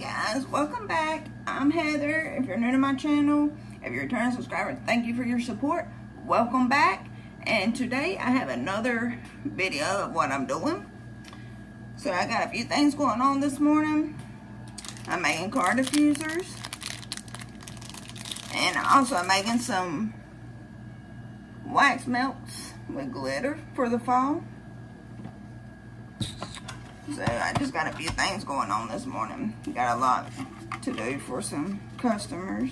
guys, welcome back. I'm Heather. If you're new to my channel, if you're a returning subscriber, thank you for your support. Welcome back. And today I have another video of what I'm doing. So I got a few things going on this morning. I'm making car diffusers. And also I'm making some wax melts with glitter for the fall. So I just got a few things going on this morning. Got a lot to do for some customers.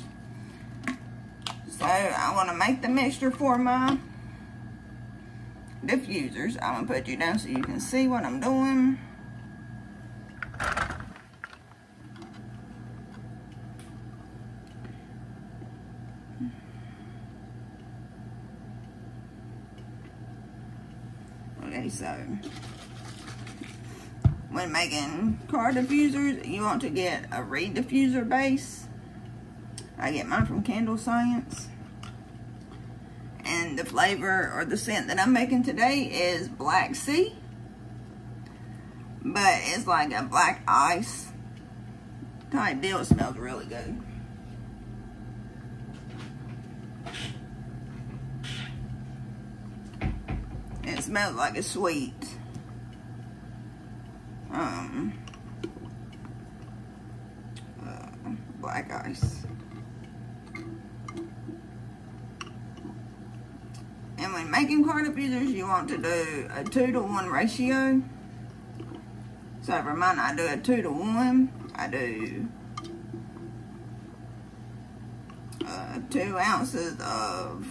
So I want to make the mixture for my diffusers. I'm going to put you down so you can see what I'm doing. Okay, so when making car diffusers, you want to get a reed diffuser base. I get mine from Candle Science. And the flavor or the scent that I'm making today is Black Sea. But it's like a black ice type deal. It smells really good. It smells like a sweet uh, black ice. And when making car diffusers, you want to do a 2 to 1 ratio. So for mine, I do a 2 to 1. I do uh, 2 ounces of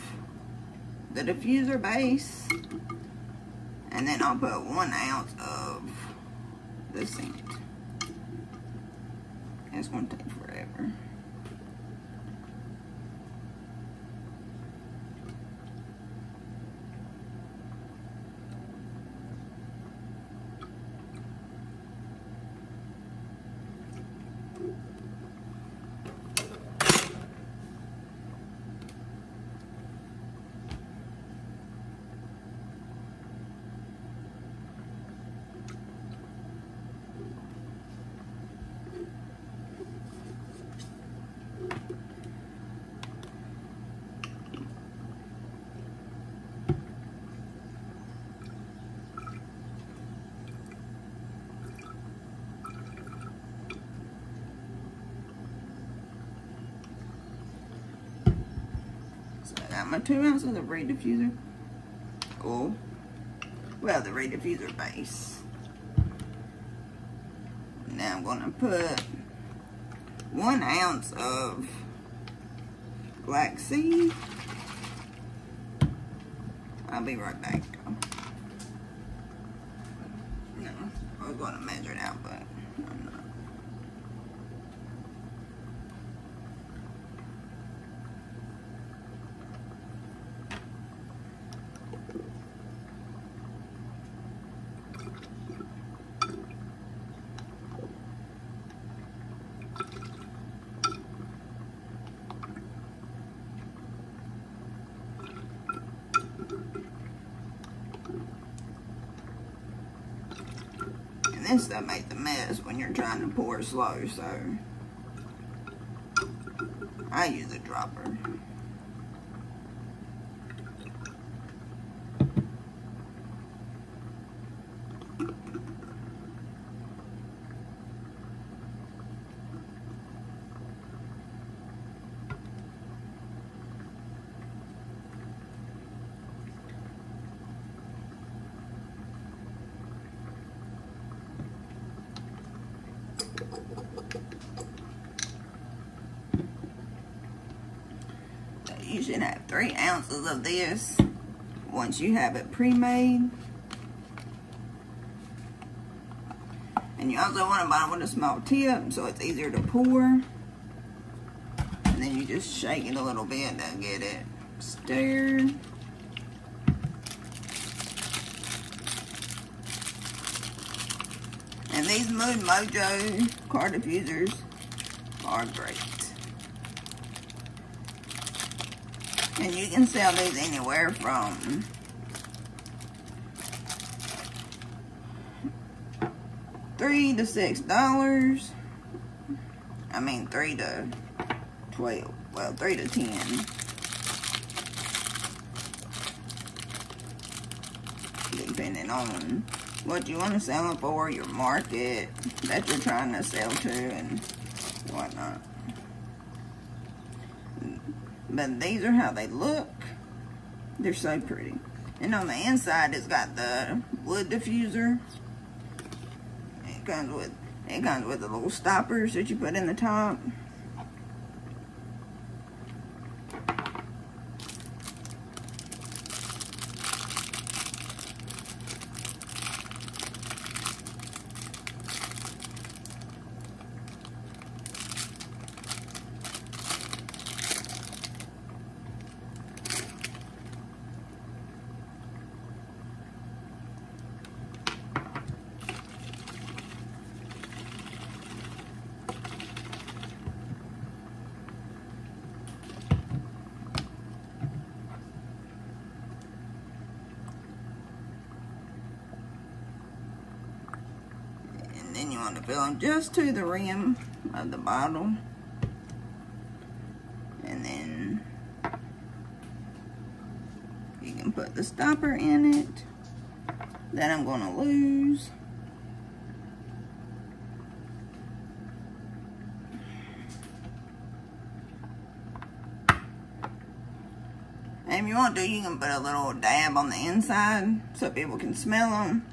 the diffuser base. And then I'll put 1 ounce of the scent. It's to take forever. My two ounces of reed diffuser. Oh, well, the reed diffuser base. Now I'm to put one ounce of Black Sea. I'll be right back. No, I was to measure it out, but this stuff make the mess when you're trying to pour slow, so I use a dropper. you should have three ounces of this once you have it pre-made. And you also want to buy it with a small tip so it's easier to pour. And then you just shake it a little bit to get it stirred. And these Moon Mojo car diffusers are great. And you can sell these anywhere from three to six dollars. I mean, 3 to 12. Well, 3 to 10. Depending on what you want to sell them for, your market that you're trying to sell to, and whatnot. But these are how they look. They're so pretty. And on the inside, it's got the wood diffuser. It comes with it comes with the little stoppers that you put in the top. Then you want to fill them just to the rim of the bottle. And then you can put the stopper in it that I'm going to lose. And if you want to, you can put a little dab on the inside so people can smell them.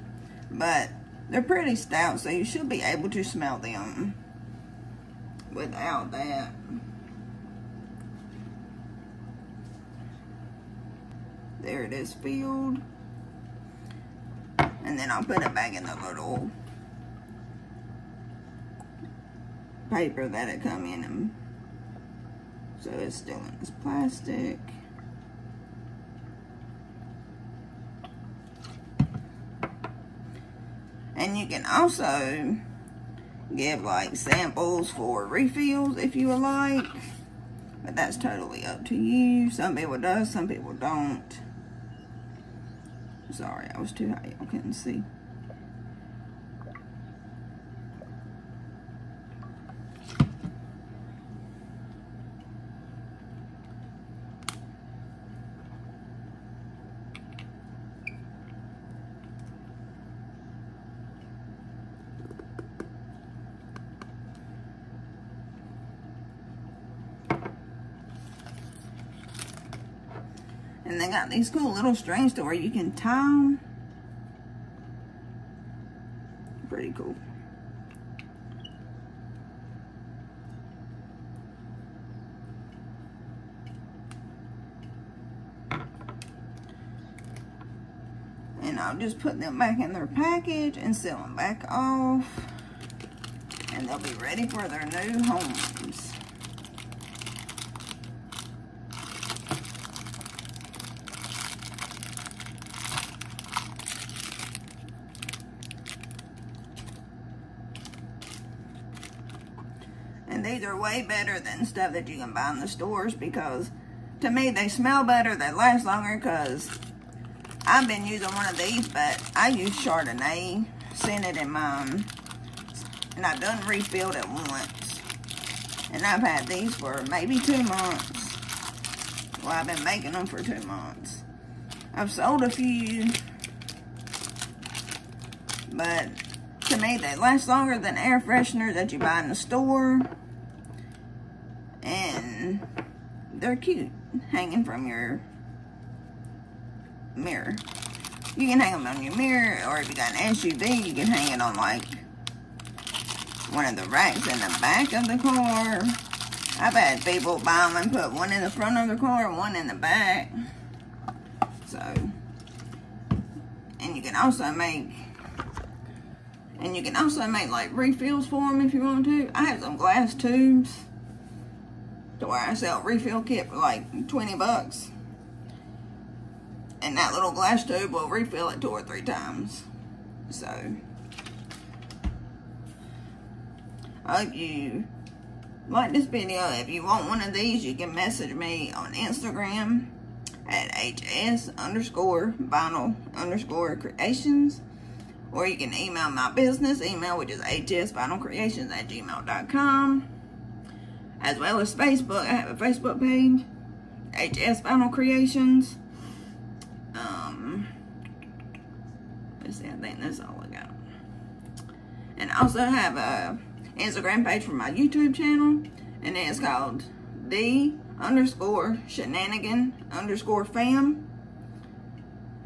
But they're pretty stout, so you should be able to smell them without that. There it is filled. And then I'll put it back in the little paper that it come in. And so it's still in this plastic. And you can also give like samples for refills if you would like. But that's totally up to you. Some people do, some people don't. Sorry, I was too high. I couldn't see. And they got these cool little strings to where you can tie them. Pretty cool. And I'll just put them back in their package and seal them back off. And they'll be ready for their new homes. These are way better than stuff that you can buy in the stores because to me they smell better, they last longer because I've been using one of these, but I use Chardonnay scented in mine. Um, and I've done refilled it once. And I've had these for maybe two months. Well, I've been making them for two months. I've sold a few. But to me, they last longer than air freshener that you buy in the store. And they're cute, hanging from your mirror. You can hang them on your mirror, or if you got an SUV, you can hang it on like one of the racks in the back of the car. I've had people buy them and put one in the front of the car one in the back. So, and you can also make and you can also make like refills for them if you want to. I have some glass tubes to where I sell refill kit for like 20 bucks. And that little glass tube will refill it two or three times. So, I hope you like this video. If you want one of these, you can message me on Instagram at hs underscore vinyl underscore creations. Or you can email my business email, which is hsvinylcreations at gmail.com. as well as Facebook. I have a Facebook page, HS Vinyl Creations. Um, let's see, I think that's all I got. And I also have a Instagram page for my YouTube channel, and it's called the underscore shenanigan underscore fam.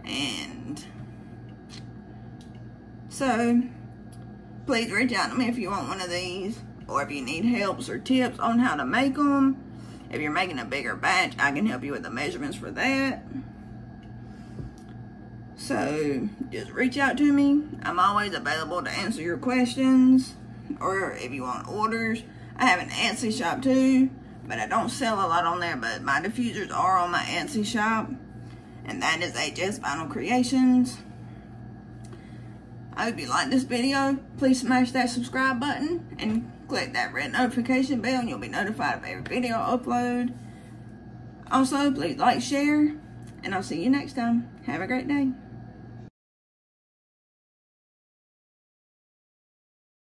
And so, please reach out to me if you want one of these or if you need helps or tips on how to make them. If you're making a bigger batch, I can help you with the measurements for that. So, just reach out to me. I'm always available to answer your questions or if you want orders. I have an Etsy shop too, but I don't sell a lot on there, but my diffusers are on my Etsy shop. And that is HS Vinyl Creations. I hope you like this video. Please smash that subscribe button and click that red notification bell and you'll be notified of every video I upload. Also, please like, share, and I'll see you next time. Have a great day.